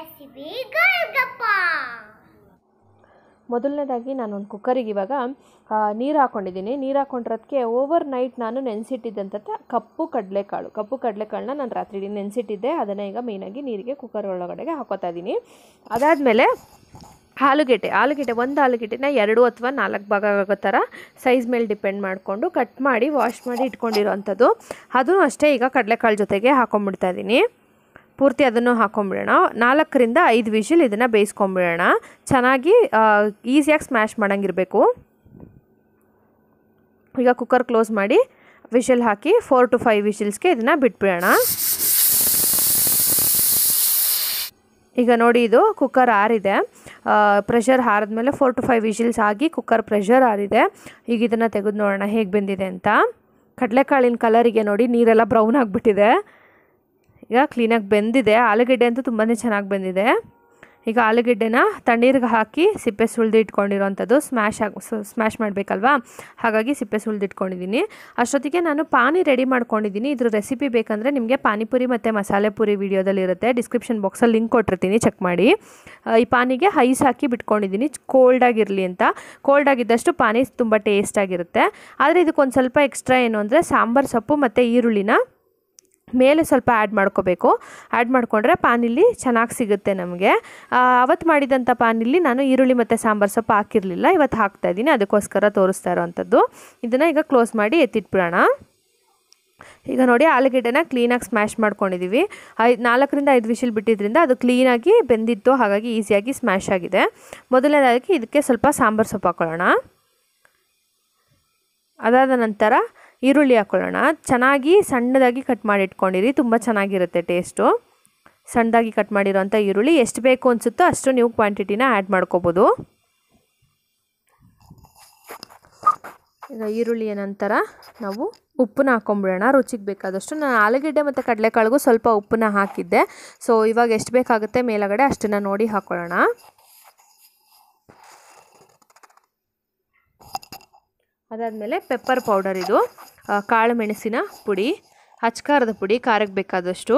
Recipe golgappa ಮೊದಲನೇದಾಗಿ ನಾನು ಒಂದು ಕುಕ್ಕರಿಗೆ ಇವಾಗ ನೀರು ಹಾಕ್ಕೊಂಡಿದ್ದೀನಿ ನೀರು ಹಾಕ್ಕೊಂಡಿರೋದಕ್ಕೆ ಓವರ್ ನೈಟ್ ನಾನು ನೆನೆಸಿಟ್ಟಿದ್ದಂಥ ಕಪ್ಪು ಕಡಲೆಕಾಳು. ಕಪ್ಪು ಕಡಲೆಕಾಳನ್ನ ನಾನು ರಾತ್ರಿ ನೆನೆಸಿಟ್ಟಿದ್ದೆ. ಅದನ್ನು ಈಗ ಮೇಯ್ನಾಗಿ ನೀರಿಗೆ ಕುಕ್ಕರ್ ಒಳಗಡೆಗೆ ಹಾಕೋತಾ ಇದ್ದೀನಿ. ಅದಾದಮೇಲೆ ಆಲೂಗೆಡ್ಡೆ. ಆಲೂಗೆಡ್ಡೆ, ಒಂದು ಆಲೂಗೆಡ್ಡೆನ ಎರಡು ಅಥವಾ ನಾಲ್ಕು ಭಾಗ ಆಗೋ ಥರ ಸೈಜ್ ಮೇಲೆ ಡಿಪೆಂಡ್ ಮಾಡಿಕೊಂಡು ಕಟ್ ಮಾಡಿ ವಾಶ್ ಮಾಡಿ ಇಟ್ಕೊಂಡಿರೋವಂಥದ್ದು ಅದೂ ಅಷ್ಟೇ ಈಗ ಕಡಲೆಕಾಳು ಜೊತೆಗೆ ಹಾಕೊಂಡ್ಬಿಡ್ತಾ ಇದ್ದೀನಿ. ಪೂರ್ತಿ ಅದನ್ನು ಹಾಕೊಂಡ್ಬಿಡೋಣ ನಾಲ್ಕರಿಂದ ಐದು ವಿಷಿಲ್ ಇದನ್ನು ಬೇಯಿಸ್ಕೊಂಬಿಡೋಣ. ಚೆನ್ನಾಗಿ ಈಸಿಯಾಗಿ ಸ್ಮ್ಯಾಶ್ ಮಾಡೋಂಗಿರಬೇಕು. ಈಗ ಕುಕ್ಕರ್ ಕ್ಲೋಸ್ ಮಾಡಿ ವಿಷಲ್ ಹಾಕಿ ಫೋರ್ ಟು ಫೈವ್ ವಿಷಲ್ಸ್ಗೆ ಇದನ್ನು ಬಿಟ್ಬಿಡೋಣ. ಈಗ ನೋಡಿ ಇದು ಕುಕ್ಕರ್ ಆರಿದೆ. ಪ್ರೆಷರ್ ಹಾರಿದ್ಮೇಲೆ ಫೋರ್ ಟು ಫೈವ್ ವಿಷಿಲ್ಸ್ ಆಗಿ ಕುಕ್ಕರ್ ಪ್ರೆಷರ್ ಆರಿದೆ. ಈಗ ಇದನ್ನು ತೆಗೆದು ನೋಡೋಣ ಹೇಗೆ ಬೆಂದಿದೆ ಅಂತ. ಕಡಲೆಕಾಳಿನ ಕಲರಿಗೆ ನೋಡಿ ನೀರೆಲ್ಲ ಬ್ರೌನ್ ಆಗಿಬಿಟ್ಟಿದೆ. ಈಗ ಕ್ಲೀನಾಗಿ ಬೆಂದಿದೆ. ಆಲೂಗಡ್ಡೆ ಅಂತೂ ತುಂಬಾ ಚೆನ್ನಾಗಿ ಬೆಂದಿದೆ. ಈಗ ಆಲೂಗಡ್ಡೆನ ತಣ್ಣೀರಿಗೆ ಹಾಕಿ ಸಿಪ್ಪೆ ಸುಳ್ದು ಇಟ್ಕೊಂಡಿರೋವಂಥದ್ದು ಸ್ಮ್ಯಾಶ್ ಆಗಿ ಸ್ಮ್ಯಾಶ್ ಮಾಡಬೇಕಲ್ವಾ? ಹಾಗಾಗಿ ಸಿಪ್ಪೆ ಸುಳ್ದು ಇಟ್ಕೊಂಡಿದ್ದೀನಿ ಅಷ್ಟೊತ್ತಿಗೆ ನಾನು ಪಾನಿ ರೆಡಿ ಮಾಡ್ಕೊಂಡಿದ್ದೀನಿ ಇದ್ರ ರೆಸಿಪಿ ಬೇಕಂದರೆ ನಿಮಗೆ ಪಾನಿಪುರಿ ಮತ್ತು ಮಸಾಲೆ ಪುರಿ ವೀಡಿಯೋದಲ್ಲಿ ಇರುತ್ತೆ. ಡಿಸ್ಕ್ರಿಪ್ಷನ್ ಬಾಕ್ಸಲ್ಲಿ ಲಿಂಕ್ ಕೊಟ್ಟಿರ್ತೀನಿ ಚೆಕ್ ಮಾಡಿ. ಈ ಪಾನಿಗೆ ಐಸ್ ಹಾಕಿ ಬಿಟ್ಕೊಂಡಿದ್ದೀನಿ ಕೋಲ್ಡ್ ಆಗಿರಲಿ ಅಂತ. ಕೋಲ್ಡ್ ಆಗಿದ್ದಷ್ಟು ಪಾನಿ ತುಂಬ ಟೇಸ್ಟಾಗಿರುತ್ತೆ ಆದರೆ ಇದಕ್ಕೊಂದು ಸ್ವಲ್ಪ ಎಕ್ಸ್ಟ್ರಾ ಏನು ಅಂದರೆ ಸಾಂಬಾರು ಸೊಪ್ಪು ಮತ್ತು ಈರುಳ್ಳಿನ ಮೇಲೆ ಸ್ವಲ್ಪ ಆ್ಯಡ್ ಮಾಡ್ಕೋಬೇಕು. ಆ್ಯಡ್ ಮಾಡಿಕೊಂಡ್ರೆ ಪಾನಿಲಿ ಚೆನ್ನಾಗಿ ಸಿಗುತ್ತೆ ನಮಗೆ. ಅವತ್ತು ಮಾಡಿದಂಥ ಪಾನಿಲಿ ನಾನು ಈರುಳ್ಳಿ ಮತ್ತು ಸಾಂಬಾರು ಸೊಪ್ಪು ಹಾಕಿರಲಿಲ್ಲ. ಇವತ್ತು ಹಾಕ್ತಾ ಇದ್ದೀನಿ. ಅದಕ್ಕೋಸ್ಕರ ತೋರಿಸ್ತಾ ಇರೋವಂಥದ್ದು ಇದನ್ನು ಈಗ ಕ್ಲೋಸ್ ಮಾಡಿ ಎತ್ತಿಟ್ಬಿಡೋಣ. ಈಗ ನೋಡಿ ಆಲೂಗೆಡ್ಡೆನ ಕ್ಲೀನಾಗಿ ಸ್ಮ್ಯಾಶ್ ಮಾಡ್ಕೊಂಡಿದ್ದೀವಿ ಐದು, ನಾಲ್ಕರಿಂದ ಐದು ವಿಷಲ್ ಬಿಟ್ಟಿದ್ರಿಂದ ಅದು ಕ್ಲೀನಾಗಿ ಬೆಂದಿತ್ತು. ಹಾಗಾಗಿ ಈಸಿಯಾಗಿ ಸ್ಮ್ಯಾಶ್ ಆಗಿದೆ. ಮೊದಲನೇದಾಗಿ ಇದಕ್ಕೆ ಸ್ವಲ್ಪ ಸಾಂಬಾರು ಸೊಪ್ಪು ಹಾಕೊಳ್ಳೋಣ. ಅದಾದ ನಂತರ ಈರುಳ್ಳಿ ಹಾಕ್ಕೊಳ್ಳೋಣ ಚೆನ್ನಾಗಿ ಸಣ್ಣದಾಗಿ ಕಟ್ ಮಾಡಿ ಇಟ್ಕೊಂಡಿರಿ ತುಂಬ ಚೆನ್ನಾಗಿರುತ್ತೆ ಟೇಸ್ಟು ಸಣ್ಣದಾಗಿ ಕಟ್ ಮಾಡಿರೋಂಥ ಈರುಳ್ಳಿ ಎಷ್ಟು ಬೇಕು ಅನಿಸುತ್ತೋ ಅಷ್ಟು ನೀವು ಕ್ವಾಂಟಿಟಿನ ಆ್ಯಡ್ ಮಾಡ್ಕೋಬೋದು. ಈಗ ಈರುಳ್ಳಿಯ ನಂತರ ನಾವು ಉಪ್ಪನ್ನ ಹಾಕೊಂಬಿಡೋಣ. ರುಚಿಗೆ ಬೇಕಾದಷ್ಟು ನಾನು ಆಲೂಗೆಡ್ಡೆ ಮತ್ತು ಕಡಲೆಕಾಳಿಗೂ ಸ್ವಲ್ಪ ಉಪ್ಪನ್ನ ಹಾಕಿದ್ದೆ. ಸೊ ಇವಾಗ ಎಷ್ಟು ಬೇಕಾಗುತ್ತೆ ಮೇಲಗಡೆ ಅಷ್ಟನ್ನು ನೋಡಿ ಹಾಕ್ಕೊಳ್ಳೋಣ ಅದಾದಮೇಲೆ ಪೆಪ್ಪರ್ ಪೌಡರ್ ಇದು ಕಾಳು ಮೆಣಸಿನ ಪುಡಿ, ಅಚ್ಕಾರದ ಪುಡಿ, ಖಾರಕ್ಕೆ ಬೇಕಾದಷ್ಟು.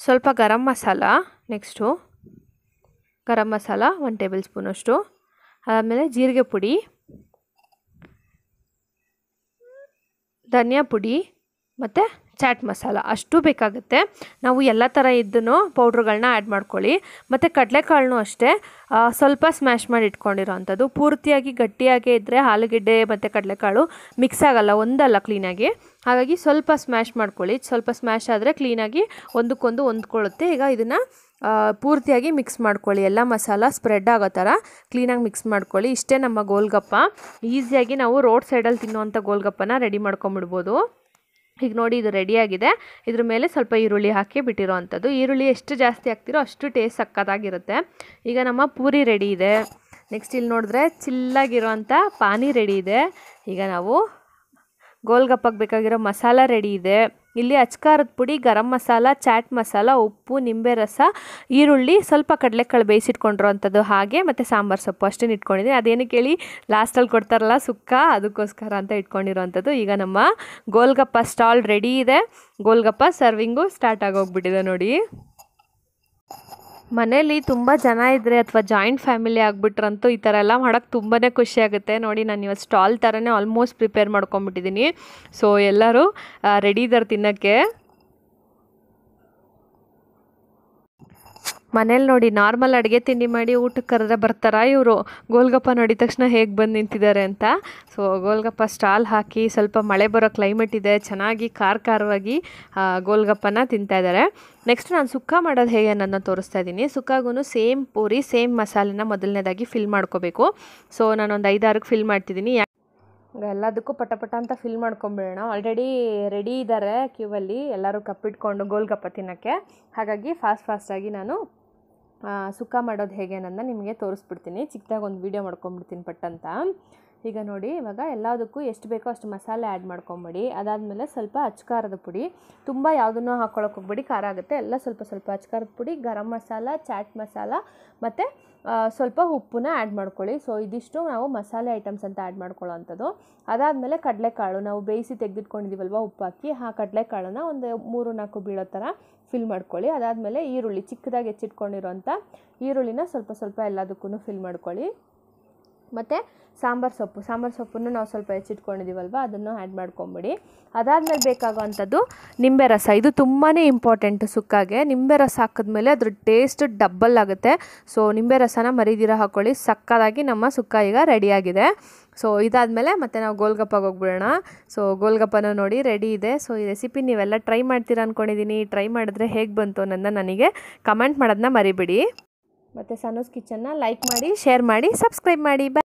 ಸ್ವಲ್ಪ garam masala next garam masala one table ಸ್ಪೂನಷ್ಟು ಅದಾದಮೇಲೆ ಜೀರಿಗೆ ಪುಡಿ. ಧನಿಯಾ ಪುಡಿ. ಮತ್ತು ಚಾಟ್ ಮಸಾಲ ಅಷ್ಟು ಬೇಕಾಗುತ್ತೆ. ನಾವು ಎಲ್ಲ ಥರ ಇದ್ದೂ ಪೌಡ್ರುಗಳನ್ನ ಆ್ಯಡ್ ಮಾಡ್ಕೊಳ್ಳಿ. ಮತ್ತು ಕಡಲೆಕಾಳನ್ನೂ ಅಷ್ಟೇ ಸ್ವಲ್ಪ ಸ್ಮ್ಯಾಶ್ ಮಾಡಿ ಇಟ್ಕೊಂಡಿರೋ ಅಂಥದ್ದು ಪೂರ್ತಿಯಾಗಿ ಗಟ್ಟಿಯಾಗೇ ಇದ್ದರೆ ಆಲೂಗೆಡ್ಡೆ ಮತ್ತು ಕಡಲೆಕಾಳು ಮಿಕ್ಸ್ ಆಗೋಲ್ಲ, ಒಂದಲ್ಲ ಕ್ಲೀನಾಗಿ. ಹಾಗಾಗಿ ಸ್ವಲ್ಪ ಸ್ಮ್ಯಾಶ್ ಮಾಡ್ಕೊಳ್ಳಿ. ಸ್ವಲ್ಪ ಸ್ಮ್ಯಾಶ್ ಆದರೆ ಕ್ಲೀನಾಗಿ ಒಂದಕ್ಕೊಂದು ಹೊಂದ್ಕೊಳ್ಳುತ್ತೆ. ಈಗ ಇದನ್ನು ಪೂರ್ತಿಯಾಗಿ ಮಿಕ್ಸ್ ಮಾಡ್ಕೊಳ್ಳಿ. ಎಲ್ಲ ಮಸಾಲ ಸ್ಪ್ರೆಡ್ ಆಗೋ ಥರ ಕ್ಲೀನಾಗಿ ಮಿಕ್ಸ್ ಮಾಡ್ಕೊಳ್ಳಿ. ಇಷ್ಟೇ ನಮ್ಮ ಗೋಲ್ಗಪ್ಪ. ಈಸಿಯಾಗಿ ನಾವು ರೋಡ್ ಸೈಡಲ್ಲಿ ತಿನ್ನುವಂಥ ಗೋಲ್ಗಪ್ಪನ ರೆಡಿ ಮಾಡ್ಕೊಂಬಿಡ್ಬೋದು. ಈಗ ನೋಡಿ ಇದು ರೆಡಿಯಾಗಿದೆ ಇದ್ರ ಮೇಲೆ ಸ್ವಲ್ಪ ಈರುಳ್ಳಿ ಹಾಕಿ ಬಿಟ್ಟಿರೋ ಅಂಥದ್ದು ಈರುಳ್ಳಿ ಎಷ್ಟು ಜಾಸ್ತಿ ಹಾಕ್ತಿರೋ ಅಷ್ಟು ಟೇಸ್ಟ್ ಸಕ್ಕತ್ತಾಗಿರುತ್ತೆ. ಈಗ ನಮ್ಮ ಪೂರಿ ರೆಡಿ ಇದೆ. ನೆಕ್ಸ್ಟ್ ಇಲ್ಲಿ ನೋಡಿದ್ರೆ ಚಿಲ್ಲಾಗಿರೋವಂಥ ಪಾನಿ ರೆಡಿ ಇದೆ. ಈಗ ನಾವು ಗೋಲ್ಗಪ್ಪಗೆ ಬೇಕಾಗಿರೋ ಮಸಾಲ ರೆಡಿ ಇದೆ. ಇಲ್ಲಿ ಅಚ್ಕಾರದ ಪುಡಿ, ಗರಂ ಮಸಾಲ, ಚಾಟ್ ಮಸಾಲ, ಉಪ್ಪು, ನಿಂಬೆ ರಸ, ಈರುಳ್ಳಿ ಸ್ವಲ್ಪ ಕಡಲೆಕಾಳು ಬೇಯಿಸಿಟ್ಕೊಂಡಿರೋ ಅಂಥದ್ದು ಹಾಗೆ ಮತ್ತು ಸಾಂಬಾರು ಸೊಪ್ಪು ಅಷ್ಟೇ ಇಟ್ಕೊಂಡಿದ್ದೀನಿ. ಅದೇನು ಕೇಳಿ ಲಾಸ್ಟಲ್ಲಿ ಕೊಡ್ತಾರಲ್ಲ ಸುಕ್ಕ, ಅದಕ್ಕೋಸ್ಕರ ಅಂತ ಇಟ್ಕೊಂಡಿರೋವಂಥದ್ದು. ಈಗ ನಮ್ಮ ಗೋಲ್ಗಪ್ಪ ಸ್ಟಾಲ್ ರೆಡಿ ಇದೆ. ಗೋಲ್ಗಪ್ಪ ಸರ್ವಿಂಗು ಸ್ಟಾರ್ಟ್ ಆಗೋಗ್ಬಿಟ್ಟಿದೆ ನೋಡಿ. ಮನೇಲಿ ತುಂಬ ಜನ ಇದ್ದರೆ ಅಥವಾ ಜಾಯಿಂಟ್ ಫ್ಯಾಮಿಲಿ ಆಗಿಬಿಟ್ರಂತೂ ಈ ಥರ ಎಲ್ಲ ಮಾಡೋಕ್ಕೆ ತುಂಬಾ ಖುಷಿ ಆಗುತ್ತೆ. ನೋಡಿ, ನಾನು ಇವತ್ತು ಸ್ಟಾಲ್ ಥರನೇ ಆಲ್ಮೋಸ್ಟ್ ಪ್ರಿಪೇರ್ ಮಾಡ್ಕೊಂಬಿಟ್ಟಿದ್ದೀನಿ ಸೊ ಎಲ್ಲರೂ ರೆಡಿ ಇದ್ದಾರೆ ತಿನ್ನೋಕ್ಕೆ. ಮನೇಲಿ ನೋಡಿ ನಾರ್ಮಲ್ ಅಡುಗೆ ತಿಂಡಿ ಮಾಡಿ ಊಟಕ್ಕೆ ಕರೆದ್ರೆ ಬರ್ತಾರಾ ಇವರು? ಗೋಲ್ಗಪ್ಪ ನೋಡಿದ ತಕ್ಷಣ ಹೇಗೆ ಬಂದು ನಿಂತಿದ್ದಾರೆ ಅಂತ. ಸೊ ಗೋಲ್ಗಪ್ಪ ಸ್ಟಾಲ್ ಹಾಕಿ ಸ್ವಲ್ಪ ಮಳೆ ಬರೋ ಕ್ಲೈಮೇಟ್ ಇದೆ, ಚೆನ್ನಾಗಿ ಖಾರ ಖಾರವಾಗಿ ಗೋಲ್ಗಪ್ಪನ ತಿಂತಾ ಇದ್ದಾರೆ. ನೆಕ್ಸ್ಟ್ ನಾನು ಸುಕ್ಕ ಮಾಡೋದು ಹೇಗೆ ಅನ್ನೋದನ್ನ ತೋರಿಸ್ತಾ ಇದ್ದೀನಿ ಸುಕ್ಕಾಗೂ ಸೇಮ್ ಪೂರಿ, ಸೇಮ್ ಮಸಾಲೆನ ಮೊದಲನೇದಾಗಿ ಫಿಲ್ ಮಾಡ್ಕೋಬೇಕು. ಸೊ ನಾನೊಂದು ಐದಾರಕ್ಕೆ ಫಿಲ್ ಮಾಡ್ತಿದ್ದೀನಿ ಎಲ್ಲದಕ್ಕೂ ಪಟ ಪಟ ಅಂತ ಫಿಲ್ ಮಾಡ್ಕೊಂಬಿಡೋಣ. ಆಲ್ರೆಡಿ ರೆಡಿ ಇದ್ದಾರೆ ಕ್ಯೂವಲ್ಲಿ ಎಲ್ಲರೂ ಕಪ್ಪಿಟ್ಕೊಂಡು ಗೋಲ್ಗಪ್ಪ ತಿನ್ನೋಕ್ಕೆ. ಹಾಗಾಗಿ ಫಾಸ್ಟ್ ಫಾಸ್ಟಾಗಿ ನಾನು ಸುಕ್ಕ ಮಾಡೋದು ಹೇಗೆ ಅನ್ನೋದನ್ನ ನಿಮಗೆ ತೋರಿಸ್ಬಿಡ್ತೀನಿ. ಚಿಕ್ಕದಾಗಿ ಒಂದು ವೀಡಿಯೋ ಮಾಡ್ಕೊಂಬಿಡ್ತೀನಿ ಪಟ್ ಅಂತ. ಈಗ ನೋಡಿ, ಇವಾಗ ಎಲ್ಲದಕ್ಕೂ ಎಷ್ಟು ಬೇಕೋ ಅಷ್ಟು ಮಸಾಲೆ ಆ್ಯಡ್ ಮಾಡ್ಕೊಂಬಿಡಿ. ಅದಾದಮೇಲೆ ಸ್ವಲ್ಪ ಅಚ್ಕಾರದ ಪುಡಿ. ತುಂಬ ಯಾವುದನ್ನು ಹಾಕ್ಕೊಳಕ್ಕೆ ಹೋಗ್ಬಿಡಿ, ಖಾರ ಆಗುತ್ತೆ. ಎಲ್ಲ ಸ್ವಲ್ಪ ಸ್ವಲ್ಪ ಅಚ್ಕಾರದ ಪುಡಿ, ಗರಂ ಮಸಾಲ, ಚಾಟ್ ಮಸಾಲ ಮತ್ತು ಸ್ವಲ್ಪ ಉಪ್ಪನ್ನ ಆ್ಯಡ್ ಮಾಡ್ಕೊಳ್ಳಿ. ಸೊ ಇದಿಷ್ಟು ನಾವು ಮಸಾಲೆ ಐಟಮ್ಸ್ ಅಂತ ಆ್ಯಡ್ ಮಾಡ್ಕೊಳ್ಳೋ ಅಂಥದ್ದು ಅದಾದಮೇಲೆ ಕಡಲೆಕಾಳು. ನಾವು ಬೇಯಿಸಿ ತೆಗೆದಿಟ್ಕೊಂಡಿದ್ದೀವಲ್ವ ಉಪ್ಪು ಹಾಕಿ, ಆ ಕಡಲೆಕಾಳನ್ನು ಒಂದು ಮೂರು ನಾಲ್ಕು ಬೀಳೋ ಥರ ಫಿಲ್ ಮಾಡ್ಕೊಳ್ಳಿ. ಅದಾದಮೇಲೆ ಈರುಳ್ಳಿ ಚಿಕ್ಕದಾಗಿ ಹೆಚ್ಚಿಟ್ಕೊಂಡಿರೋಂಥ ಈರುಳ್ಳಿನ ಸ್ವಲ್ಪ ಸ್ವಲ್ಪ ಎಲ್ಲದಕ್ಕೂ ಫಿಲ್ ಮಾಡ್ಕೊಳ್ಳಿ. ಮತ್ತು ಸಾಂಬಾರು ಸೊಪ್ಪು. ಸಾಂಬಾರು ಸೊಪ್ಪನ್ನು ನಾವು ಸ್ವಲ್ಪ ಹೆಚ್ಚಿಟ್ಕೊಂಡಿದ್ದೀವಲ್ವ ಅದನ್ನು ಆ್ಯಡ್ ಮಾಡ್ಕೊಂಬಿಡಿ. ಅದಾದಮೇಲೆ ಬೇಕಾಗುವಂಥದ್ದು ನಿಂಬೆ ರಸ. ಇದು ತುಂಬಾ ಇಂಪಾರ್ಟೆಂಟ್ ಸುಕ್ಕಾಗೆ. ನಿಂಬೆ ರಸ ಹಾಕಿದ್ಮೇಲೆ ಅದ್ರ ಟೇಸ್ಟ್ ಡಬ್ಬಲ್ ಆಗುತ್ತೆ. ಸೊ ನಿಂಬೆ ರಸನ ಮರಿದಿರ ಹಾಕ್ಕೊಳ್ಳಿ ಸಕ್ಕದಾಗಿ ನಮ್ಮ ಸುಕ್ಕ ಈಗ ರೆಡಿಯಾಗಿದೆ ಸೊ ಇದಾದಮೇಲೆ ಮತ್ತೆ ನಾವು ಗೋಲ್ಗಪ್ಪಗೆ ಹೋಗ್ಬಿಡೋಣ. ಸೊ ಗೋಲ್ಗಪ್ಪನ ನೋಡಿ ರೆಡಿ ಇದೆ. ಸೊ ಈ ರೆಸಿಪಿ ನೀವೆಲ್ಲ ಟ್ರೈ ಮಾಡ್ತೀರಾ ಅಂದ್ಕೊಂಡಿದ್ದೀನಿ ಟ್ರೈ ಮಾಡಿದ್ರೆ ಹೇಗೆ ಬಂತು ಅನ್ನೋದನ್ನ ನನಗೆ ಕಮೆಂಟ್ ಮಾಡೋದನ್ನ ಮರಿಬಿಡಿ. ಮತ್ತು ಸನೋಸ್ ಕಿಚನ್ನ ಲೈಕ್ ಮಾಡಿ ಶೇರ್ ಮಾಡಿ ಸಬ್ಸ್ಕ್ರೈಬ್ ಮಾಡಿ.